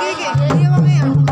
Gigi, llévame a.